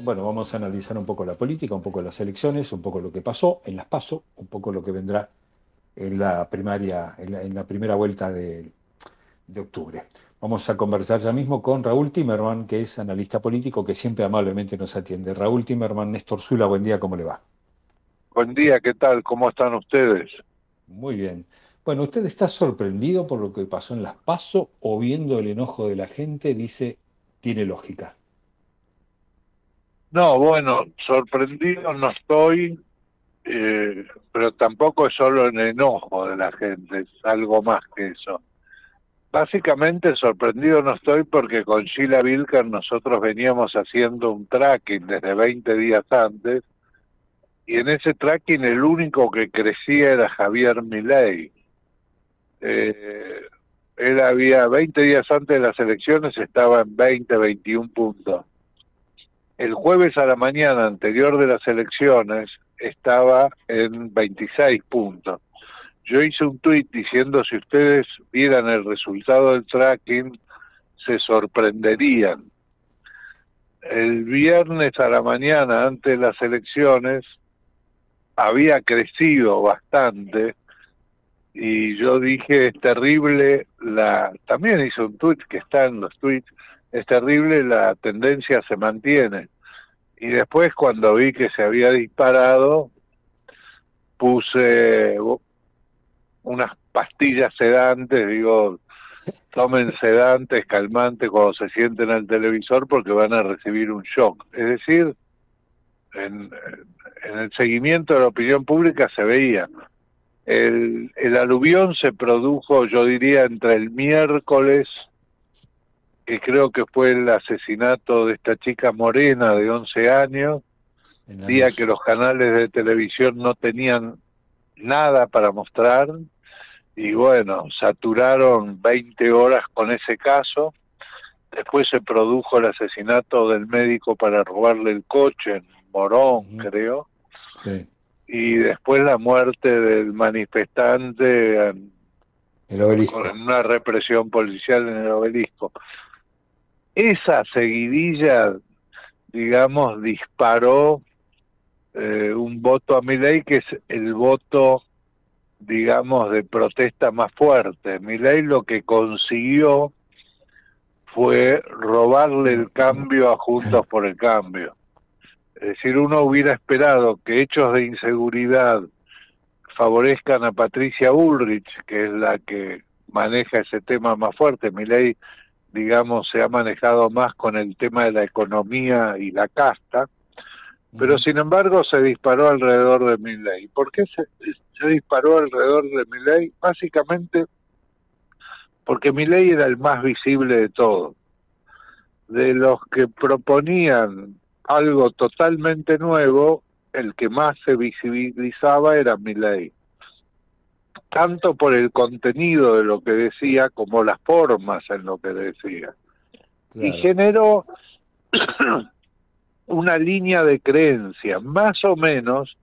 Bueno, vamos a analizar un poco la política, un poco las elecciones, un poco lo que pasó en las PASO, un poco lo que vendrá en la primaria, en la, primera vuelta de, de, octubre. Vamos a conversar ya mismo con Raúl Timerman, que es analista político, que siempre amablemente nos atiende. Raúl Timerman, Néstor Zula, buen día, ¿cómo le va? Buen día, ¿qué tal? ¿Cómo están ustedes? Muy bien. Bueno, ¿usted está sorprendido por lo que pasó en las PASO o viendo el enojo de la gente dice, tiene lógica? No, bueno, sorprendido no estoy, eh, pero tampoco es solo el enojo de la gente, es algo más que eso. Básicamente sorprendido no estoy porque con Sheila Wilker nosotros veníamos haciendo un tracking desde 20 días antes y en ese tracking el único que crecía era Javier Milei. Eh, él había 20 días antes de las elecciones estaba en 20, 21 puntos el jueves a la mañana anterior de las elecciones estaba en 26 puntos. Yo hice un tuit diciendo si ustedes vieran el resultado del tracking, se sorprenderían. El viernes a la mañana, antes de las elecciones, había crecido bastante y yo dije es terrible la también hice un tuit que está en los tweets es terrible, la tendencia se mantiene. Y después cuando vi que se había disparado, puse unas pastillas sedantes, digo, tomen sedantes, calmantes cuando se sienten al televisor porque van a recibir un shock. Es decir, en, en el seguimiento de la opinión pública se veía. El, el aluvión se produjo, yo diría, entre el miércoles que creo que fue el asesinato de esta chica morena de 11 años, día que los canales de televisión no tenían nada para mostrar y bueno, saturaron 20 horas con ese caso. Después se produjo el asesinato del médico para robarle el coche en Morón, creo. Y después la muerte del manifestante en, con una represión policial en el obelisco esa seguidilla, digamos, disparó eh, un voto a mi ley que es el voto, digamos, de protesta más fuerte. Mi ley lo que consiguió fue robarle el cambio a Juntos por el Cambio. Es decir, uno hubiera esperado que hechos de inseguridad favorezcan a Patricia Ulrich, que es la que maneja ese tema más fuerte. Mi ley digamos, se ha manejado más con el tema de la economía y la casta, pero sin embargo se disparó alrededor de Milley. ¿Por qué se, se disparó alrededor de Milley? Básicamente porque Milley era el más visible de todos. De los que proponían algo totalmente nuevo, el que más se visibilizaba era Milley tanto por el contenido de lo que decía como las formas en lo que decía. Y generó una línea de creencia, más o menos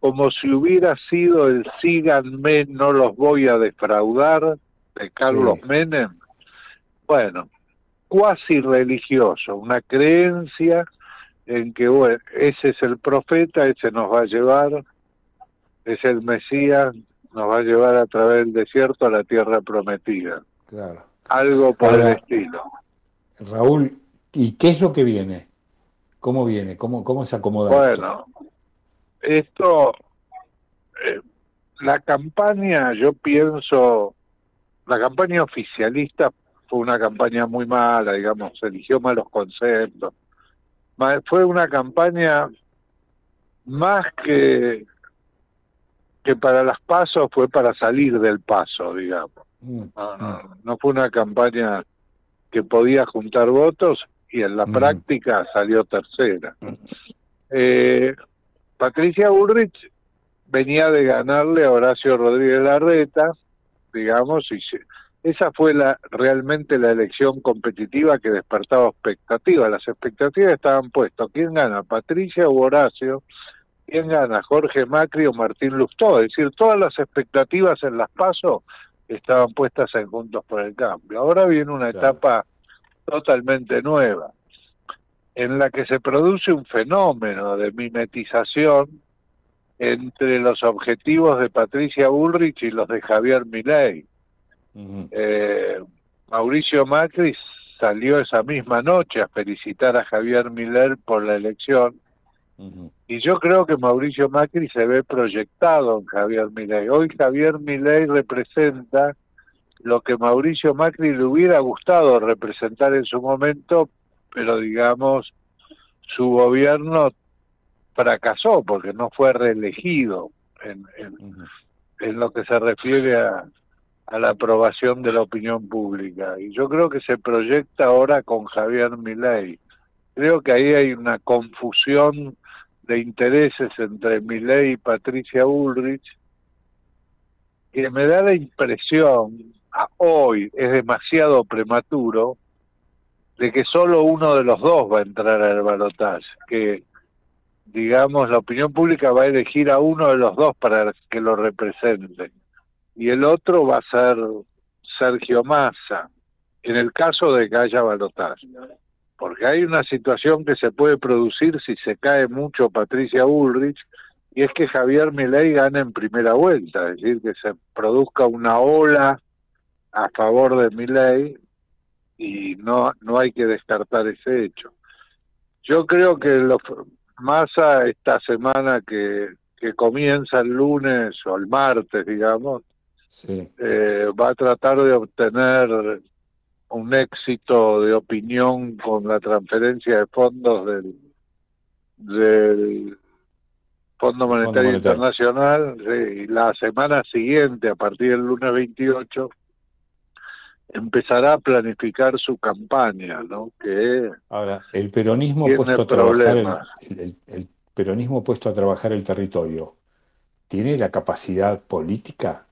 como si hubiera sido el síganme, no los voy a defraudar de Carlos Menem. Bueno, cuasi religioso, una creencia en que bueno, ese es el profeta, ese nos va a llevar, es el Mesías, nos va a llevar a través del desierto a la tierra prometida. Claro. Algo por el estilo. Raúl, ¿y qué es lo que viene? ¿Cómo viene? ¿Cómo, cómo se acomoda? Bueno, esto, eh, la campaña, yo pienso, la campaña oficialista fue una campaña muy mala, digamos, se eligió malos conceptos. Fue una campaña más que que para las pasos fue para salir del paso, digamos. Mm, mm. No, fue una campaña que podía juntar votos y en la mm. práctica salió tercera. Eh, Patricia Burrich venía de ganarle a Horacio Rodríguez Larreta, digamos, y esa fue la realmente la elección competitiva que despertaba expectativas. Las expectativas estaban puestas. ¿Quién gana, Patricia o Horacio? Quién gana, Jorge Macri o Martín Lustó. Es decir, todas las expectativas en las pasos estaban puestas en Juntos por el Cambio. Ahora viene una etapa totalmente nueva. en la que se produce un fenómeno de mimetización entre los objetivos de Patricia Bullrich y los de Javier Milei. eh, Mauricio Macri salió esa misma noche a felicitar a Javier Milei por la elección y yo creo que Mauricio Macri se ve proyectado en Javier Milei. Hoy Javier Milei representa lo que Mauricio Macri le hubiera gustado representar en su momento, pero digamos, su gobierno fracasó porque no fue reelegido en, en, lo que se refiere a, a la aprobación de la opinión pública. Y yo creo que se proyecta ahora con Javier Milei. Creo que ahí hay una confusión de intereses entre Milei y Patricia Ulrich que me da la impresión, hoy es demasiado prematuro, de que solo uno de los dos va a entrar al balotaje, que digamos la opinión pública va a elegir a uno de los dos para que lo represente. Y el otro va a ser Sergio Massa en el caso de que haya balotaje porque hay una situación que se puede producir si se cae mucho Patricia Ulrich, y es que Javier Milei gane en primera vuelta, es decir, que se produzca una ola a favor de Milei y no, no hay que descartar ese hecho. Yo creo que los, Massa esta semana que, que comienza el lunes o el martes, digamos, eh, va a tratar de obtener un éxito de opinión con la transferencia de fondos del, del Fondo Monetario, Internacional y la semana siguiente, a partir del lunes 28, empezará a planificar su campaña, ¿no? Que ahora el peronismo puesto a trabajar el, el, peronismo puesto a trabajar el territorio tiene la capacidad política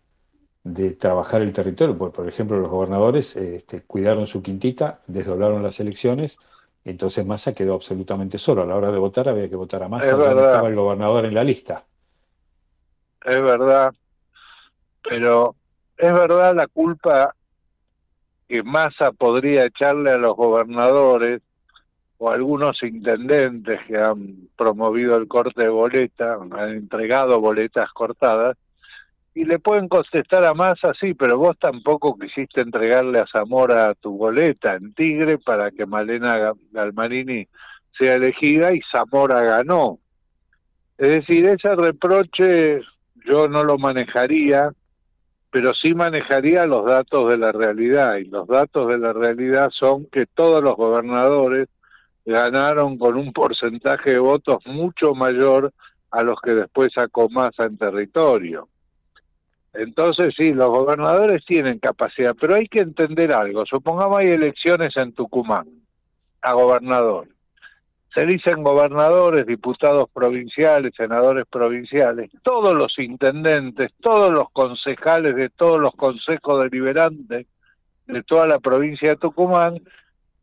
de trabajar el territorio. Por, por ejemplo, los gobernadores este, cuidaron su quintita, desdoblaron las elecciones, entonces Massa quedó absolutamente solo. A la hora de votar había que votar a Massa, ya no estaba el gobernador en la lista. Es verdad, pero es verdad la culpa que Massa podría echarle a los gobernadores o a algunos intendentes que han promovido el corte de boleta, han entregado boletas cortadas, y le pueden contestar a Massa, sí, pero vos tampoco quisiste entregarle a Zamora tu boleta en Tigre para que Malena Galmarini sea elegida y Zamora ganó. Es decir, ese reproche yo no lo manejaría, pero sí manejaría los datos de la realidad. Y los datos de la realidad son que todos los gobernadores ganaron con un porcentaje de votos mucho mayor a los que después sacó Massa en territorio. Entonces, sí, los gobernadores tienen capacidad, pero hay que entender algo. Supongamos hay elecciones en Tucumán a gobernador. Se dicen gobernadores, diputados provinciales, senadores provinciales, todos los intendentes, todos los concejales de todos los consejos deliberantes de toda la provincia de Tucumán.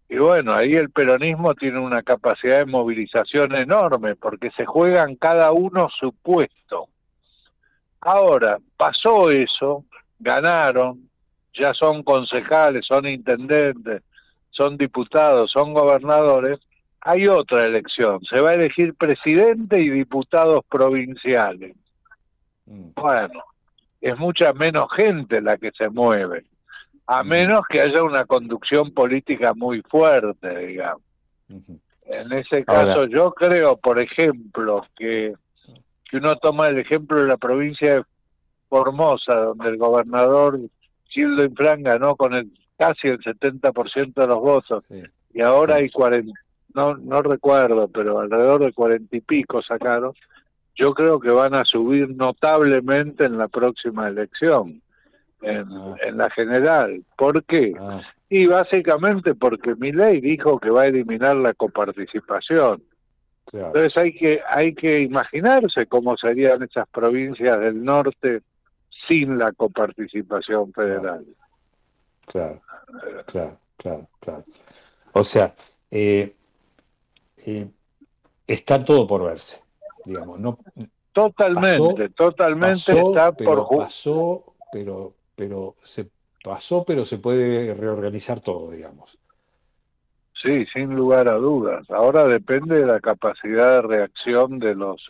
Y bueno, ahí el peronismo tiene una capacidad de movilización enorme porque se juegan cada uno su puesto Ahora, pasó eso, ganaron, ya son concejales, son intendentes, son diputados, son gobernadores, hay otra elección, se va a elegir presidente y diputados provinciales. Mm. Bueno, es mucha menos gente la que se mueve, a mm. menos que haya una conducción política muy fuerte, digamos. En ese caso, yo creo, por ejemplo, que si uno toma el ejemplo de la provincia de Formosa, donde el gobernador Gildo Infran ganó con el casi el 70% de los votos, y ahora hay 40, no, no recuerdo, pero alrededor de cuarenta y pico sacaron, yo creo que van a subir notablemente en la próxima elección, en, ah. en la general. ¿Por qué? Ah. Y básicamente porque mi ley dijo que va a eliminar la coparticipación. Entonces hay que hay que imaginarse cómo serían esas provincias del norte sin la coparticipación federal. Claro, claro, claro, claro. O sea, eh, eh, está todo por verse, digamos, no. Totalmente, totalmente está por pasó, pero, pero se pasó, pero se puede reorganizar todo, digamos. Sí, sin lugar a dudas. Ahora depende de la capacidad de reacción de los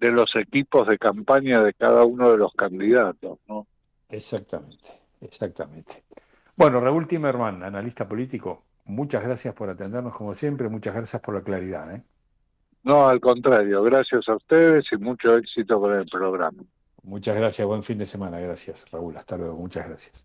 de los equipos de campaña de cada uno de los candidatos, ¿no? Exactamente, exactamente. Bueno, Raúl Timerman, analista político, muchas gracias por atendernos como siempre, muchas gracias por la claridad. ¿eh? No, al contrario, gracias a ustedes y mucho éxito con el programa. Muchas gracias, buen fin de semana, gracias Raúl, hasta luego, muchas gracias.